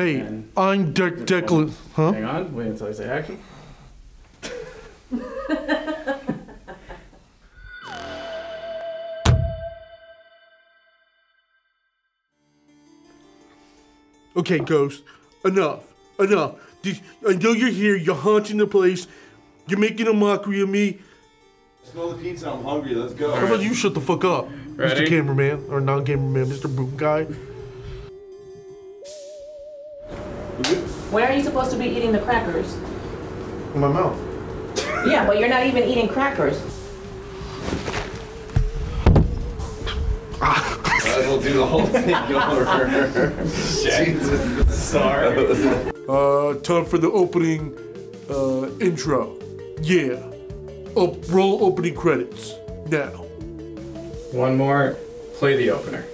Hey, And- I'm Dirk Deklan. Huh? Hang on, wait until I say action. Okay, Ghost. Enough. Enough. Did- I know you're here. You're haunting the place. You're making a mockery of me. Smell the pizza. I'm hungry. Let's go. How about you shut the fuck up, Ready? Mr. Cameraman or non-cameraman, Mr. Boom Guy? Where are you supposed to be eating the crackers? In my mouth. Yeah, but you're not even eating crackers. Might as well do the whole thing over. Jesus. Sorry. Uh, time for the opening uh, intro. Yeah. Up, roll opening credits now. One more. Play the opener.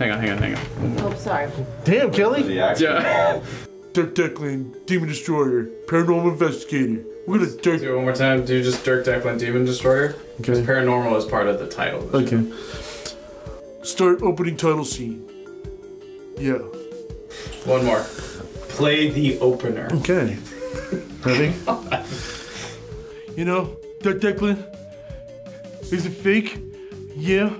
Hang on, hang on, hang on. Oh, sorry. Damn, Kelly. Yeah. Dirk Deklan, Demon Destroyer, Paranormal Investigator. We're gonna Dirk. Do it one more time. Do just Dirk Deklan Demon Destroyer. Because Okay. paranormal is part of the title. of the show. Okay. Start opening title scene. Yeah. One more. Play the opener. Okay. Ready? you know, Dirk Deklan, is it fake? Yeah.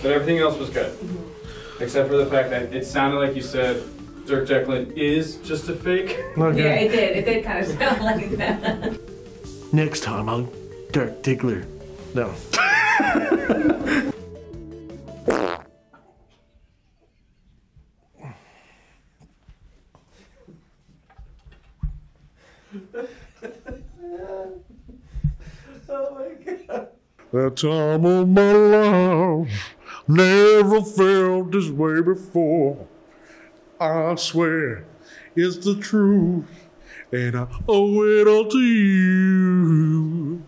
But everything else was good. Mm-hmm. Except for the fact that it sounded like you said Dirk Deklan is just a fake. Okay. Yeah, it did. It did kind of sound like that. Next time on Dirk Diggler. No. oh my god. That time of my life Never felt this way before. I swear it's the truth, and I owe it all to you.